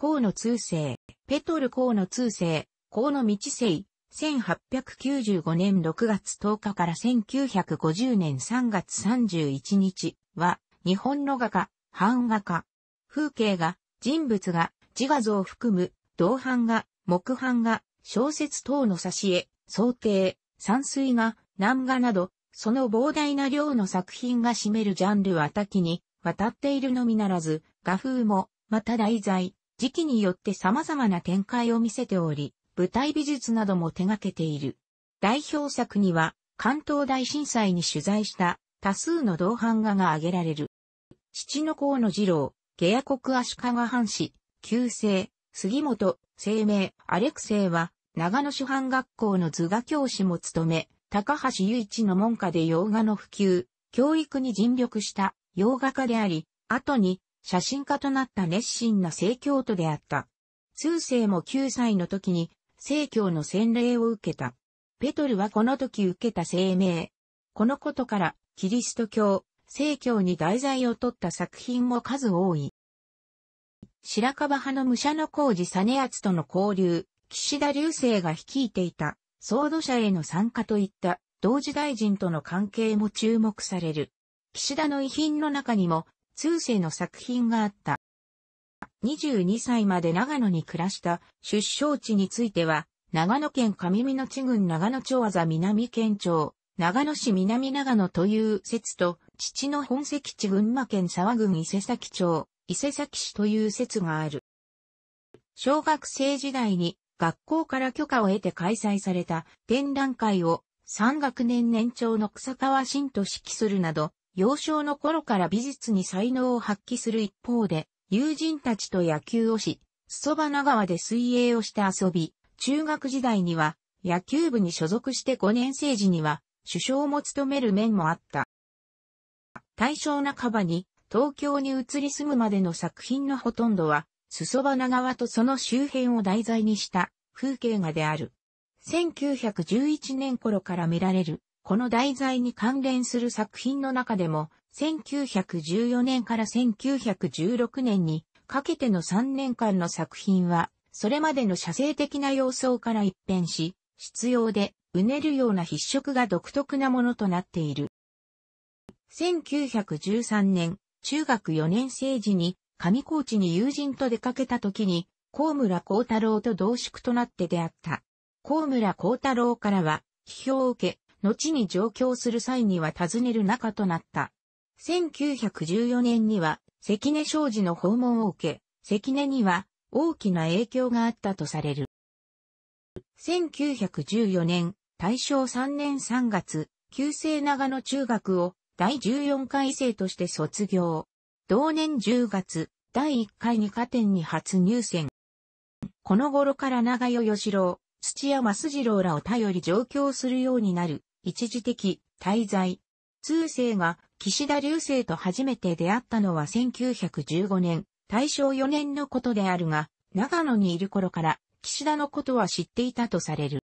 河野通世、ペトル河野通世、河野道世、1895年6月10日から1950年3月31日は、日本の画家、版画家。風景画、人物画、自画像を含む、銅版画、木版画、小説等の挿絵、想定、山水画、南画など、その膨大な量の作品が占めるジャンルは多岐に渡っているのみならず、画風も、また題材、時期によって様々な展開を見せており、舞台美術なども手掛けている。代表作には、関東大震災に取材した多数の銅版画が挙げられる。父の河野二郎、下野国足利藩士、旧姓、杉本、生命、アレクセイは、長野主犯学校の図画教師も務め、高橋雄一の門下で洋画の普及、教育に尽力した洋画家であり、後に写真家となった熱心な聖教徒であった。通世も9歳の時に聖教の洗礼を受けた。ペトルはこの時受けた声明。このことから、キリスト教、聖教に題材を取った作品も数多い。白樺派の武者の工事実厚との交流、岸田流星が率いていた、総土者への参加といった同時大臣との関係も注目される。岸田の遺品の中にも、通世の作品があった。22歳まで長野に暮らした出生地については、長野県上美野地郡長野町座南県庁、長野市南長野という説と、父の本籍地群馬県沢郡伊勢崎町、伊勢崎市という説がある。小学生時代に学校から許可を得て開催された展覧会を3学年年長の草川新と指揮するなど、幼少の頃から美術に才能を発揮する一方で、友人たちと野球をし、裾花川で水泳をして遊び、中学時代には野球部に所属して5年生時には首相も務める面もあった。大正半ばに東京に移り住むまでの作品のほとんどは、裾花川とその周辺を題材にした風景画である。1911年頃から見られる、この題材に関連する作品の中でも、1914年から1916年にかけての3年間の作品は、それまでの写生的な様相から一変し、必要で、うねるような筆色が独特なものとなっている。1913年、中学4年生時に、上高地に友人と出かけた時に、高村光太郎と同宿となって出会った。高村光太郎からは、批評を受け、後に上京する際には尋ねる仲となった。1914年には関根商事の訪問を受け、関根には大きな影響があったとされる。1914年、大正3年3月、旧制長野中学を第14回生として卒業。同年10月、第1回二課展に初入選。この頃から長与義郎、土屋増次郎らを頼り上京するようになる、一時的、滞在。通世が岸田流星と初めて出会ったのは1915年、大正4年のことであるが、長野にいる頃から岸田のことは知っていたとされる。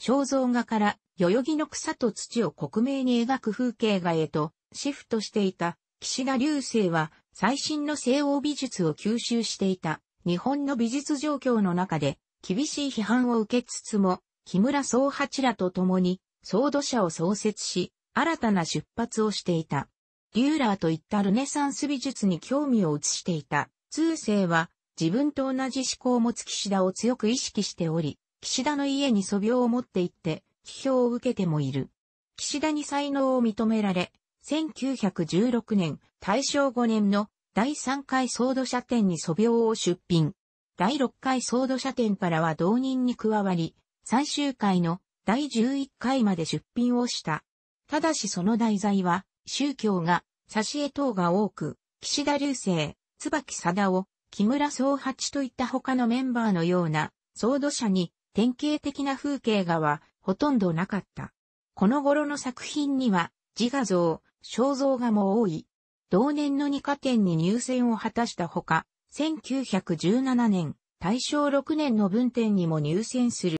肖像画から代々木の草と土を克明に描く風景画へとシフトしていた岸田流星は最新の西欧美術を吸収していた日本の美術状況の中で厳しい批判を受けつつも木村総八らと共に総土社を創設し新たな出発をしていた。デューラーといったルネサンス美術に興味を移していた。通世は自分と同じ思考を持つ岸田を強く意識しており、岸田の家に素描を持って行って、批評を受けてもいる。岸田に才能を認められ、1916年、大正5年の第3回ソード社展に素描を出品。第6回ソード社展からは同人に加わり、最終回の第11回まで出品をした。ただしその題材は、宗教が、挿絵等が多く、岸田流星、椿貞夫、木村総八といった他のメンバーのような、ソード社に典型的な風景画はほとんどなかった。この頃の作品には自画像、肖像画も多い。同年の二課展に入選を果たしたほか、1917年、大正6年の文展にも入選する。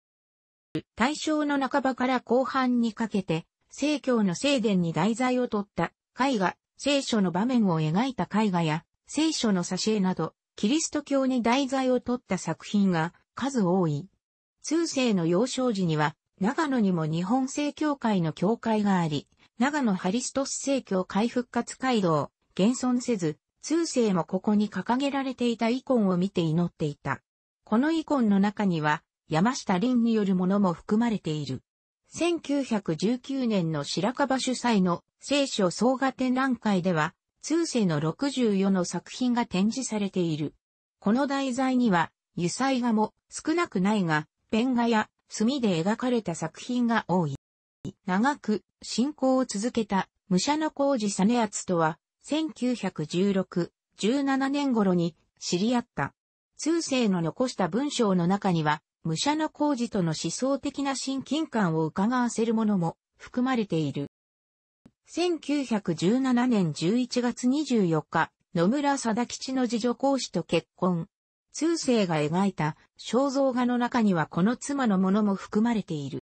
大正の半ばから後半にかけて、聖教の聖殿に題材を取った絵画、聖書の場面を描いた絵画や、聖書の挿絵など、キリスト教に題材を取った作品が数多い。通世の幼少時には、長野にも日本正教会の教会があり、長野ハリストス正教会復活街道、現存せず、通世もここに掲げられていたイコンを見て祈っていた。このイコンの中には、山下林によるものも含まれている。1919年の白樺主催の聖書総画展覧会では、通世の64の作品が展示されている。この題材には、油彩画も少なくないが、ペン画や墨で描かれた作品が多い。長く信仰を続けた武者の工事実篤とは、1916、17年頃に知り合った。通世の残した文章の中には、武者の工事との思想的な親近感を伺わせるものも含まれている。1917年11月24日、野村貞吉の次女公子と結婚。通世が描いた肖像画の中にはこの妻のものも含まれている。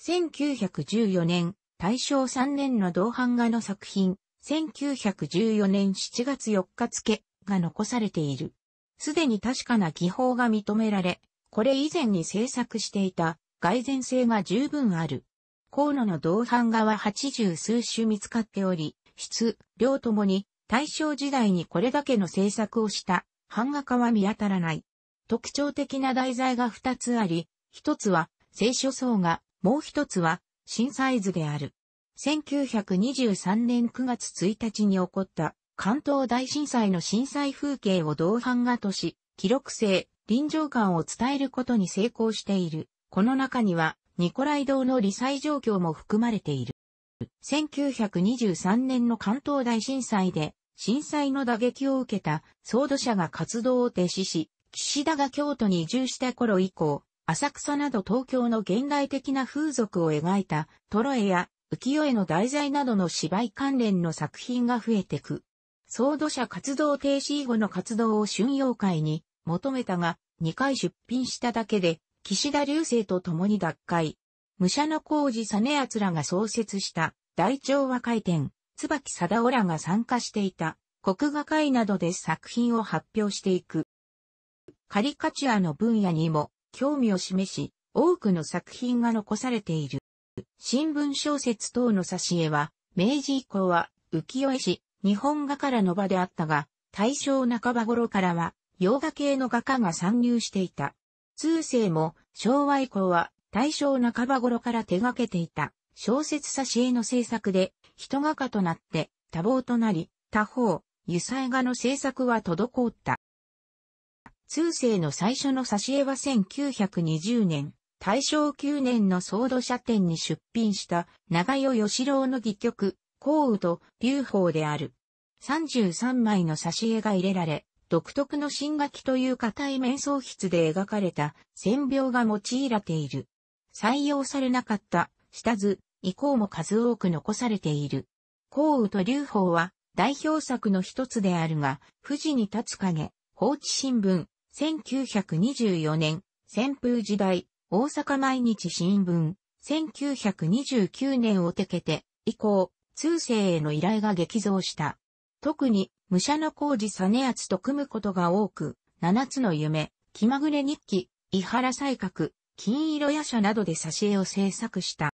1914年、大正3年の同版画の作品、1914年7月4日付が残されている。すでに確かな技法が認められ、これ以前に制作していた外然性が十分ある。河野の銅版画は八十数種見つかっており、質、量ともに大正時代にこれだけの制作をした版画家は見当たらない。特徴的な題材が二つあり、一つは聖書層画、もう一つは新サイズである。1923年9月1日に起こった関東大震災の震災風景を同版画とし、記録性、臨場感を伝えることに成功している。この中には、ニコライ堂の理災状況も含まれている。1923年の関東大震災で、震災の打撃を受けた総土社が活動を停止し、岸田が京都に移住した頃以降、浅草など東京の現代的な風俗を描いたトロエや浮世絵の題材などの芝居関連の作品が増えてく。総土社活動停止以後の活動を春陽会に求めたが、2回出品しただけで、岸田流星と共に脱会。武者の工事実篤らが創設した大長和会展、椿貞夫らが参加していた国画会などで作品を発表していく。カリカチュアの分野にも興味を示し、多くの作品が残されている。新聞小説等の挿絵は、明治以降は浮世絵師、日本画からの場であったが、大正半ば頃からは、洋画系の画家が参入していた。通世も昭和以降は大正半ば頃から手掛けていた小説挿絵の制作で人画家となって多忙となり、他方、油彩画の制作は滞った。通世の最初の挿絵は1920年、大正9年のソード社展に出品した長代義郎の戯曲、幸雨と流法である。33枚の挿絵が入れられ、独特の新書きという硬い面相筆で描かれた線描が用いられている。採用されなかった下図以降も数多く残されている。幸雨と流法は代表作の一つであるが、富士に立つ影、放置新聞、1924年、旋風時代、大阪毎日新聞、1929年をてけて、以降、通世への依頼が激増した。特に、武者の工事実篤と組むことが多く、七つの夢、気まぐれ日記、伊原才覚、金色夜叉などで挿絵を制作した。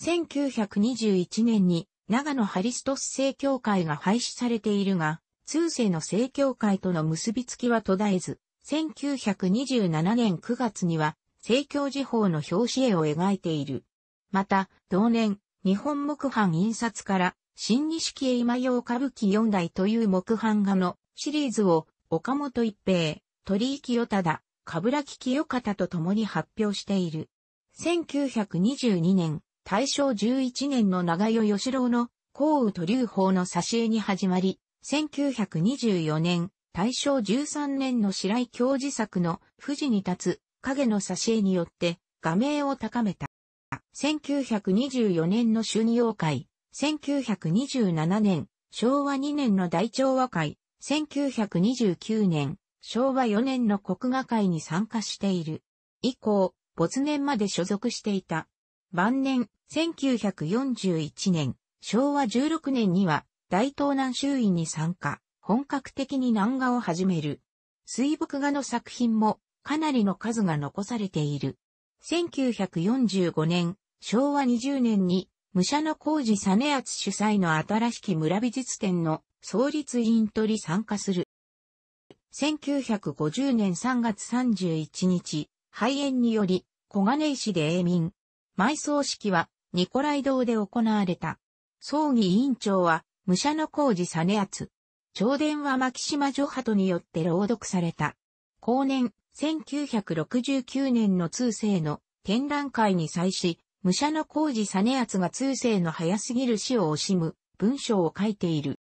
1921年に長野ハリストス正教会が廃止されているが、通世の正教会との結びつきは途絶えず、1927年9月には、聖教時報の表紙絵を描いている。また、同年、日本木版印刷から、新錦絵今用歌舞伎四代という木版画のシリーズを、岡本一平、鳥居清忠、冠城清方と共に発表している。1922年、大正11年の長代義郎の幸雨と流法の挿絵に始まり、1924年、大正13年の白井教授作の富士に立つ影の挿絵によって画名を高めた。1924年の春陽会、1927年、昭和2年の大調和会、1929年、昭和4年の国画会に参加している。以降、没年まで所属していた。晩年、1941年、昭和16年には大東南周囲に参加。本格的に南画を始める。水墨画の作品もかなりの数が残されている。1945年、昭和20年に、武者の工事実厚主催の新しき村美術展の創立委員取り参加する。1950年3月31日、肺炎により、小金井市で永民。埋葬式は、ニコライ堂で行われた。葬儀委員長は、武者の工事実厚。朝伝は牧島女鳩によって朗読された。後年、1969年の通世の展覧会に際し、武者の工事実厚が通世の早すぎる死を惜しむ文章を書いている。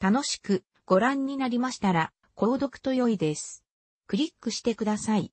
楽しくご覧になりましたら、購読と良いです。クリックしてください。